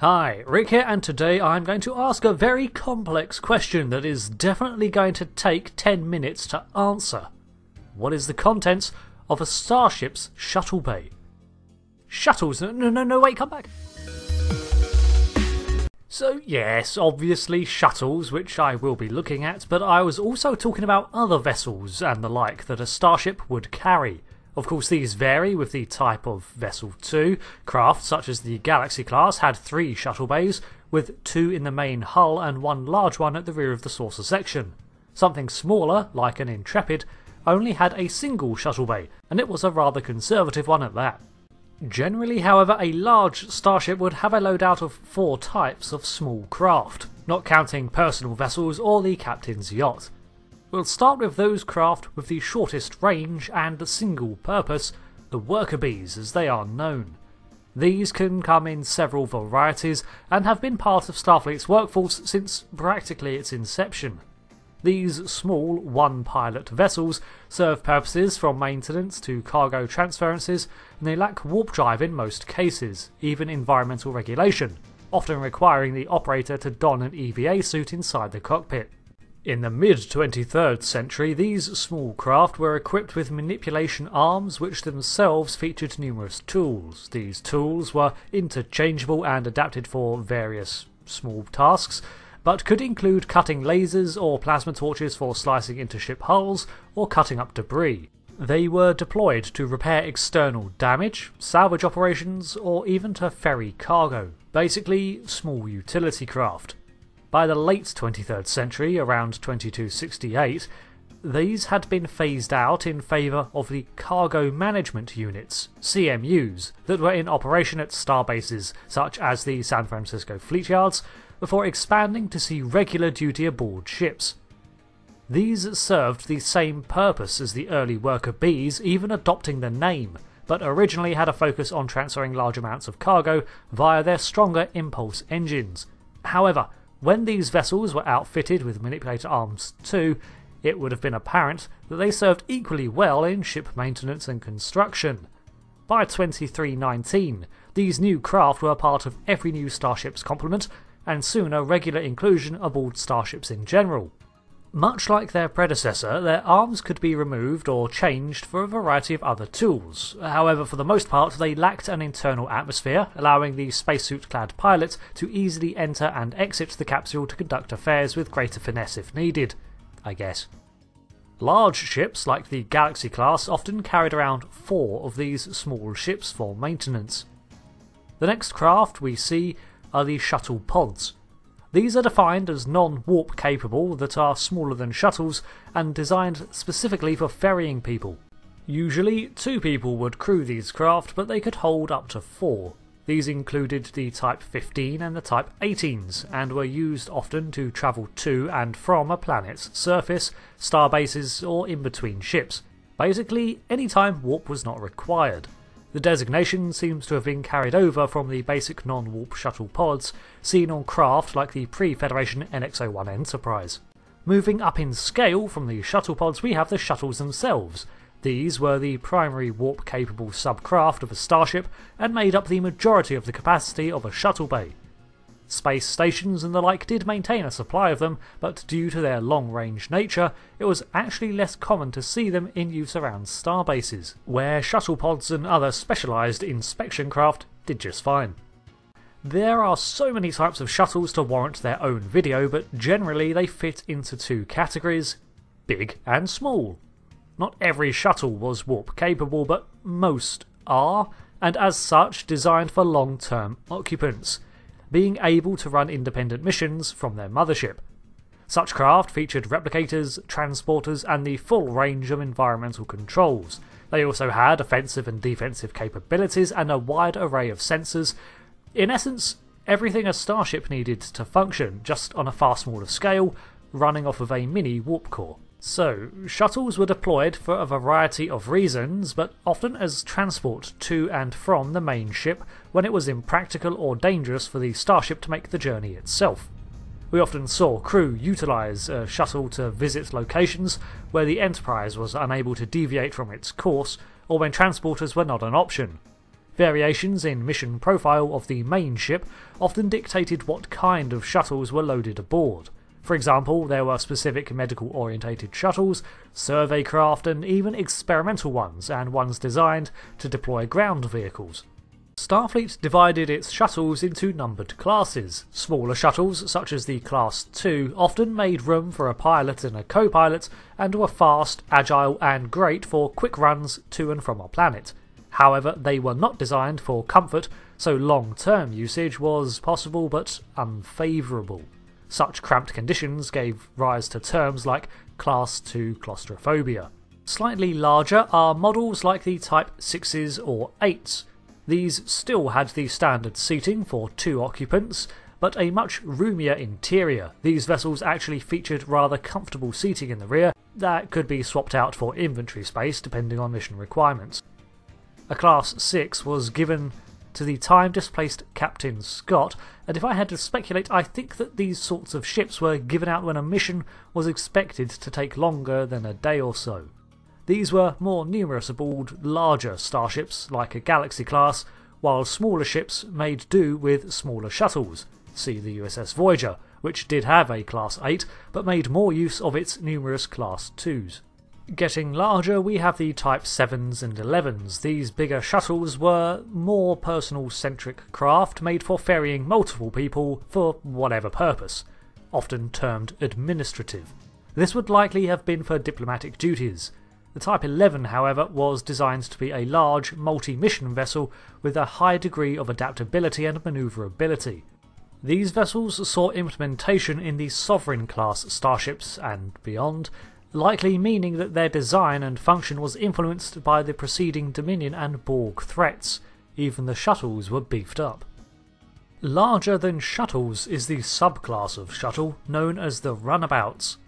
Hi, Rick here, and today I'm going to ask a very complex question that is definitely going to take 10 minutes to answer. What is the contents of a starship's shuttle bay? Shuttles? No, no, no, wait, come back. So, yes, obviously shuttles, which I will be looking at, but I was also talking about other vessels and the like that a starship would carry. Of course, these vary with the type of vessel too. Craft such as the Galaxy class had three shuttle bays, with two in the main hull and one large one at the rear of the saucer section. Something smaller, like an Intrepid, only had a single shuttle bay, and it was a rather conservative one at that. Generally, however, a large starship would have a loadout of four types of small craft, not counting personal vessels or the captain's yacht. We'll start with those craft with the shortest range and single purpose, the worker bees as they are known. These can come in several varieties and have been part of Starfleet's workforce since practically its inception. These small, one pilot vessels serve purposes from maintenance to cargo transferences, and they lack warp drive in most cases, even environmental regulation, often requiring the operator to don an EVA suit inside the cockpit. In the mid 23rd century, these small craft were equipped with manipulation arms which themselves featured numerous tools. These tools were interchangeable and adapted for various small tasks, but could include cutting lasers or plasma torches for slicing into ship hulls or cutting up debris. They were deployed to repair external damage, salvage operations, or even to ferry cargo. Basically, small utility craft. By the late 23rd century, around 2268, these had been phased out in favour of the Cargo Management Units, CMUs, that were in operation at starbases such as the San Francisco Fleet Yards, before expanding to see regular duty aboard ships. These served the same purpose as the early worker bees, even adopting the name, but originally had a focus on transferring large amounts of cargo via their stronger impulse engines. However, when these vessels were outfitted with manipulator arms too, it would have been apparent that they served equally well in ship maintenance and construction. By 2319, these new craft were part of every new starship's complement, and soon a regular inclusion aboard starships in general. Much like their predecessor, their arms could be removed or changed for a variety of other tools. However, for the most part, they lacked an internal atmosphere, allowing the spacesuit clad pilot to easily enter and exit the capsule to conduct affairs with greater finesse if needed. I guess. Large ships like the Galaxy class often carried around four of these small ships for maintenance. The next craft we see are the shuttle pods. These are defined as non warp capable that are smaller than shuttles and designed specifically for ferrying people. Usually, two people would crew these craft, but they could hold up to four. These included the Type 15 and the Type 18s, and were used often to travel to and from a planet's surface, starbases, or in between ships. Basically, any time warp was not required. The designation seems to have been carried over from the basic non warp shuttle pods seen on craft like the pre Federation NX 01 Enterprise. Moving up in scale from the shuttle pods, we have the shuttles themselves. These were the primary warp capable subcraft of a starship and made up the majority of the capacity of a shuttle bay. Space stations and the like did maintain a supply of them, but due to their long range nature, it was actually less common to see them in use around starbases, where shuttle pods and other specialised inspection craft did just fine. There are so many types of shuttles to warrant their own video, but generally they fit into two categories big and small. Not every shuttle was warp capable, but most are, and as such designed for long term occupants being able to run independent missions from their mothership. Such craft featured replicators, transporters, and the full range of environmental controls. They also had offensive and defensive capabilities and a wide array of sensors. In essence, everything a starship needed to function, just on a far smaller scale, running off of a mini warp core. So, shuttles were deployed for a variety of reasons, but often as transport to and from the main ship when it was impractical or dangerous for the starship to make the journey itself. We often saw crew utilise a shuttle to visit locations where the Enterprise was unable to deviate from its course, or when transporters were not an option. Variations in mission profile of the main ship often dictated what kind of shuttles were loaded aboard. For example, there were specific medical orientated shuttles, survey craft, and even experimental ones, and ones designed to deploy ground vehicles. Starfleet divided its shuttles into numbered classes. Smaller shuttles, such as the Class 2, often made room for a pilot and a co pilot and were fast, agile, and great for quick runs to and from our planet. However, they were not designed for comfort, so long term usage was possible but unfavourable. Such cramped conditions gave rise to terms like Class 2 claustrophobia. Slightly larger are models like the Type 6s or 8s. These still had the standard seating for two occupants, but a much roomier interior. These vessels actually featured rather comfortable seating in the rear that could be swapped out for inventory space depending on mission requirements. A Class 6 was given to the time displaced Captain Scott, and if I had to speculate, I think that these sorts of ships were given out when a mission was expected to take longer than a day or so. These were more numerous aboard larger starships like a Galaxy class, while smaller ships made do with smaller shuttles. See the USS Voyager, which did have a Class 8 but made more use of its numerous Class 2s. Getting larger, we have the Type 7s and 11s. These bigger shuttles were more personal centric craft made for ferrying multiple people for whatever purpose, often termed administrative. This would likely have been for diplomatic duties. The Type 11, however, was designed to be a large, multi mission vessel with a high degree of adaptability and maneuverability. These vessels saw implementation in the Sovereign class starships and beyond, likely meaning that their design and function was influenced by the preceding Dominion and Borg threats. Even the shuttles were beefed up. Larger than shuttles is the subclass of shuttle known as the runabouts.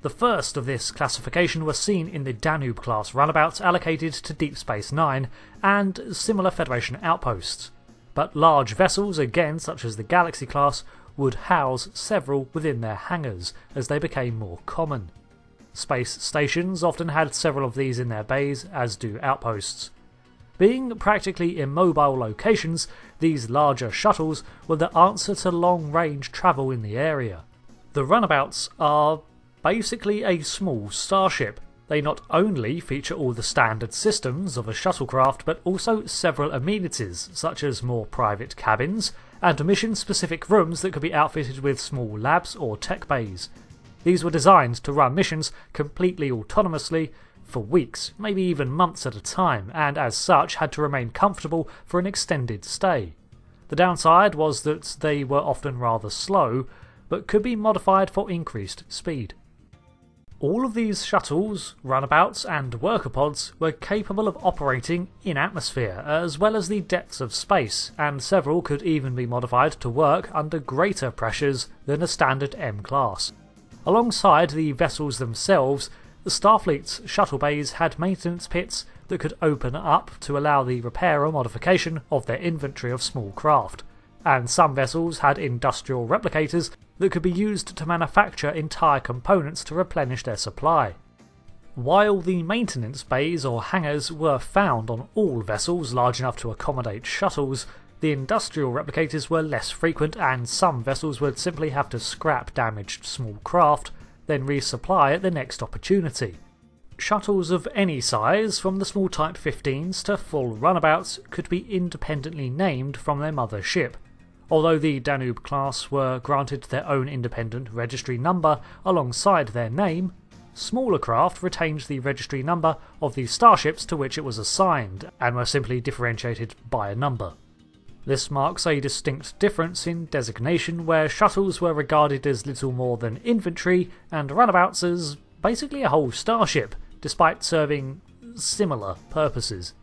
The first of this classification was seen in the Danube class runabouts allocated to Deep Space Nine and similar Federation outposts. But large vessels, again such as the Galaxy class, would house several within their hangars as they became more common. Space stations often had several of these in their bays, as do outposts. Being practically immobile locations, these larger shuttles were the answer to long range travel in the area. The runabouts are basically a small starship. They not only feature all the standard systems of a shuttlecraft, but also several amenities, such as more private cabins, and mission specific rooms that could be outfitted with small labs or tech bays. These were designed to run missions completely autonomously for weeks, maybe even months at a time, and as such had to remain comfortable for an extended stay. The downside was that they were often rather slow, but could be modified for increased speed. All of these shuttles, runabouts, and worker pods were capable of operating in atmosphere, as well as the depths of space, and several could even be modified to work under greater pressures than a standard M class. Alongside the vessels themselves, the Starfleet's shuttle bays had maintenance pits that could open up to allow the repair or modification of their inventory of small craft, and some vessels had industrial replicators that could be used to manufacture entire components to replenish their supply. While the maintenance bays or hangars were found on all vessels large enough to accommodate shuttles, the industrial replicators were less frequent, and some vessels would simply have to scrap damaged small craft, then resupply at the next opportunity. Shuttles of any size, from the small Type 15s to full runabouts, could be independently named from their mother ship. Although the Danube class were granted their own independent registry number alongside their name, smaller craft retained the registry number of the starships to which it was assigned, and were simply differentiated by a number. This marks a distinct difference in designation, where shuttles were regarded as little more than infantry, and runabouts as basically a whole starship, despite serving similar purposes.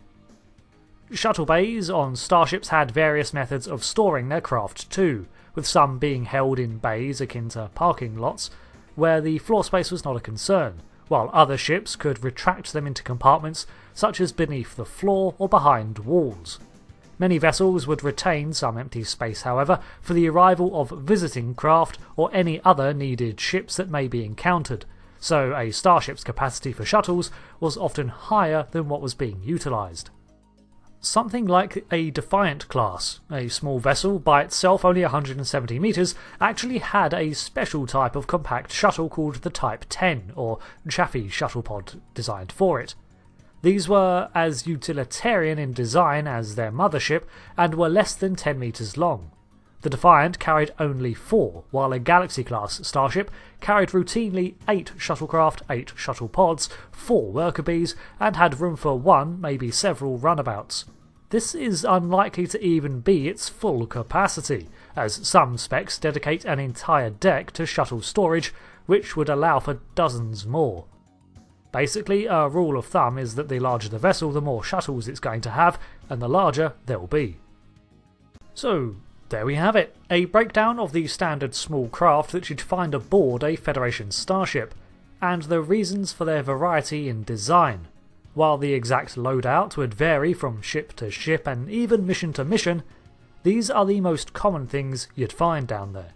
Shuttle bays on starships had various methods of storing their craft too, with some being held in bays akin to parking lots, where the floor space was not a concern, while other ships could retract them into compartments such as beneath the floor or behind walls. Many vessels would retain some empty space, however, for the arrival of visiting craft or any other needed ships that may be encountered, so a starship's capacity for shuttles was often higher than what was being utilised. Something like a Defiant class, a small vessel by itself only 170 metres, actually had a special type of compact shuttle called the Type 10, or Chaffee shuttle pod, designed for it. These were as utilitarian in design as their mothership and were less than 10 metres long. The Defiant carried only four, while a Galaxy class starship carried routinely eight shuttlecraft, eight shuttle pods, four worker bees, and had room for one, maybe several runabouts. This is unlikely to even be its full capacity, as some specs dedicate an entire deck to shuttle storage, which would allow for dozens more. Basically, a rule of thumb is that the larger the vessel, the more shuttles it's going to have, and the larger they'll be. So, there we have it, a breakdown of the standard small craft that you'd find aboard a Federation starship, and the reasons for their variety in design. While the exact loadout would vary from ship to ship and even mission to mission, these are the most common things you'd find down there.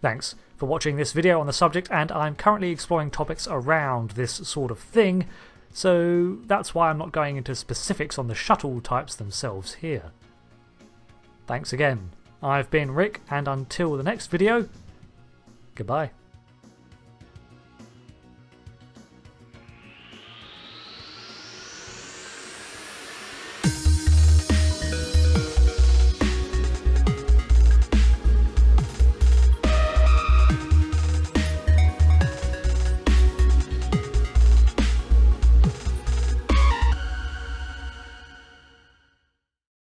Thanks for watching this video on the subject, and I'm currently exploring topics around this sort of thing, so that's why I'm not going into specifics on the shuttle types themselves here. Thanks again I've been Rick, and until the next video, goodbye.